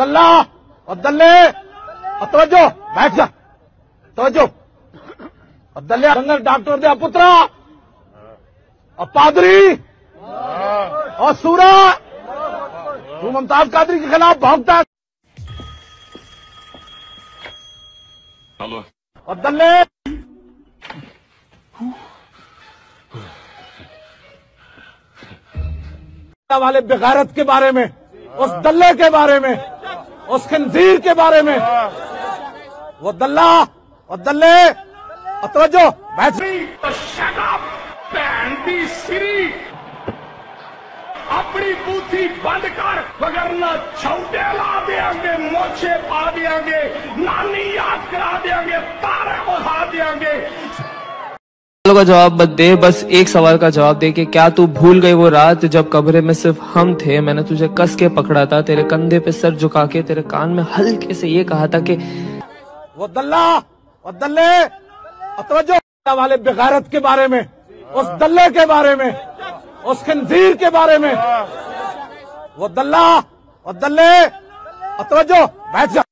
دلہ اور دلے اور توجہ بیٹھ جا توجہ دلے جنگل ڈاکٹر دیا پترا اور پادری اور سورا تو ممتاز قادری کے خلاف بھونکتا ہے Hello. مکہ والے بغیرت کے بارے میں، اس دلے کے بارے میں، اس خنزیر کے بارے میں۔ وہ دلہ، وہ دلے۔ اور توجہ سری اپنی بوتھی بند کر وگرنا چھوٹے لا دیا گے، موچے پا دیا گے، نانی یاد کرا دیا گے، تارے بہا دیا گے۔ سوالوں کا جواب مت دے بس ایک سوال کا جواب دے کہ کیا تو بھول گئی وہ رات جب کمرے میں صرف ہم تھے؟ میں نے تجھے کس کے پکڑا تھا؟ تیرے کندھے پہ سر جھکا کے تیرے کان میں ہلکے سے یہ کہا تھا کہ والے بغیرت کے بارے میں اس دلے کے بارے میں اس خنزیر کے بارے میں۔ وہ دلہ وہ دلے توجہ بیٹھ جا۔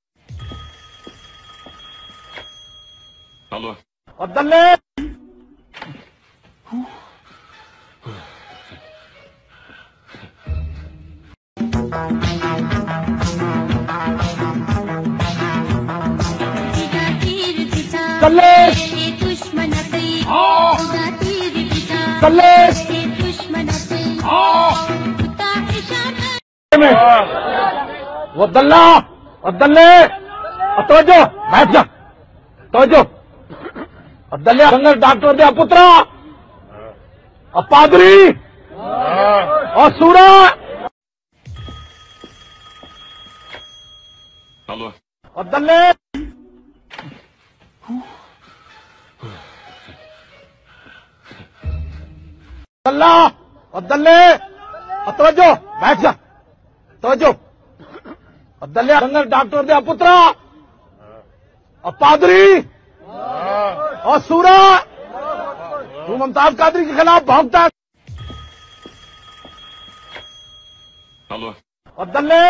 اور دلے۔ کلیش کلیش وہ دلہ! توجہ! بیٹھ جا! توجہ! ڈاکٹر دیا پترا! اور پادری! اور سورا عبدلے اور دلے دلہ اور دلے اور توجہ بیٹھ جا توجہ۔ دلیا جنگل ڈاکٹر دیا پترا۔ اور پادری۔ اور سورا تو ممتاز قادری کے خلاف بھونکتا دلے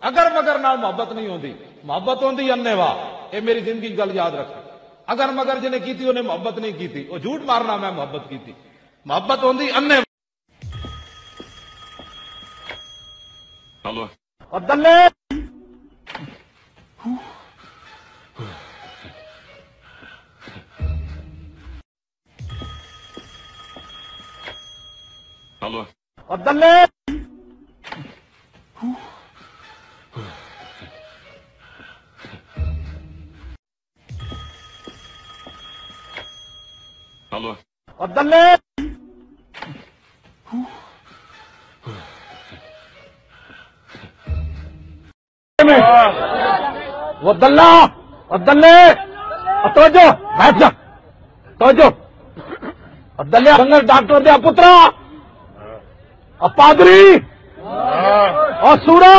اگر مگر نال محبت نہیں ہوتی محبت ہوتی انے واہ یہ میری زندگی کی گل یاد رکھ۔ اگر مگر جنہیں کی تھی انہیں محبت نہیں کی تھی وہ جھوٹ مارنا میں محبت کی تھی محبت ہوتی انے. اور دلے. اور دلے اور دلے اور توجہ بیٹھ جا ڈاکٹر دیا پترا اور پادری اور سورا